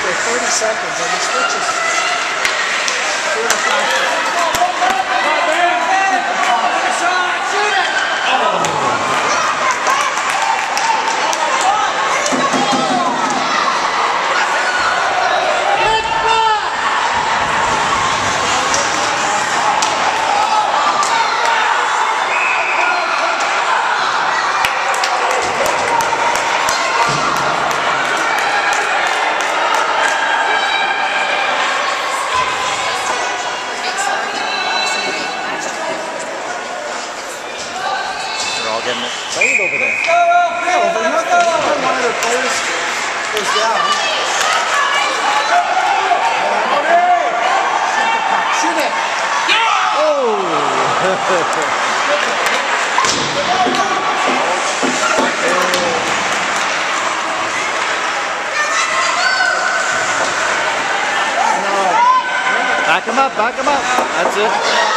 for 30 seconds and he switches. They're getting it played over there. Yeah, over nothing. Every one of their players goes down. Shoot it. Oh. Back him up, back him up. That's it.